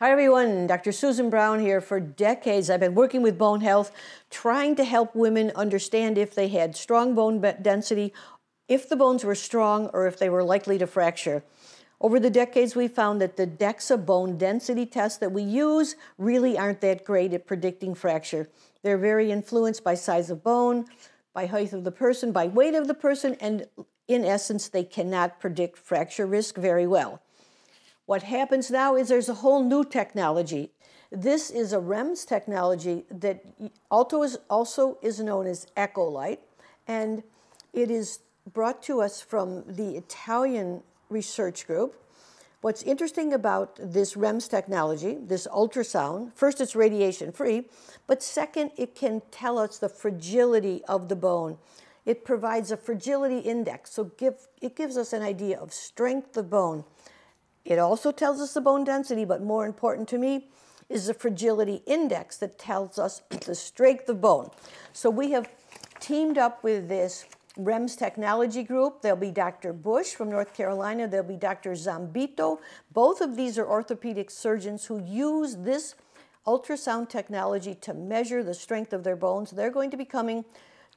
Hi everyone, Dr. Susan Brown here. For decades, I've been working with bone health, trying to help women understand if they had strong bone density, if the bones were strong, or if they were likely to fracture. Over the decades, we found that the DEXA bone density tests that we use really aren't that great at predicting fracture. They're very influenced by size of bone, by height of the person, by weight of the person, and in essence, they cannot predict fracture risk very well. What happens now is there's a whole new technology. This is a REMS technology that also is known as Echolight, and it is brought to us from the Italian research group. What's interesting about this REMS technology, this ultrasound, first it's radiation free, but second, it can tell us the fragility of the bone. It provides a fragility index, so give, it gives us an idea of strength of bone. It also tells us the bone density, but more important to me is the fragility index that tells us the strength of bone. So we have teamed up with this REMS Technology Group. There'll be Dr. Bush from North Carolina. There'll be Dr. Zambito. Both of these are orthopedic surgeons who use this ultrasound technology to measure the strength of their bones. They're going to be coming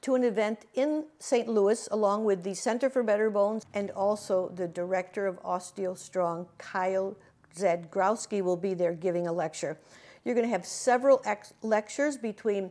to an event in St. Louis along with the Center for Better Bones and also the director of OsteoStrong, Kyle Zagrodzky, will be there giving a lecture. You're going to have several lectures between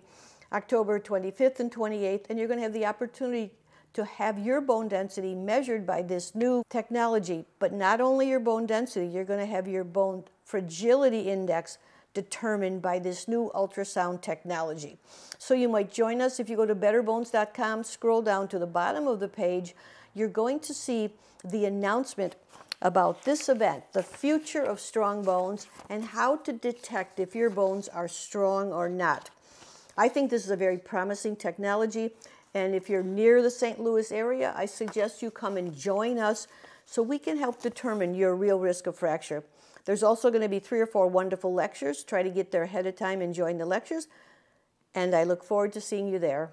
October 25th and 28th, and you're going to have the opportunity to have your bone density measured by this new technology. But not only your bone density, you're going to have your bone fragility index determined by this new ultrasound technology. So you might join us if you go to betterbones.com, scroll down to the bottom of the page, you're going to see the announcement about this event, the future of strong bones, and how to detect if your bones are strong or not. I think this is a very promising technology, and if you're near the St. Louis area, I suggest you come and join us so we can help determine your real risk of fracture. There's also going to be three or four wonderful lectures. Try to get there ahead of time and join the lectures. And I look forward to seeing you there.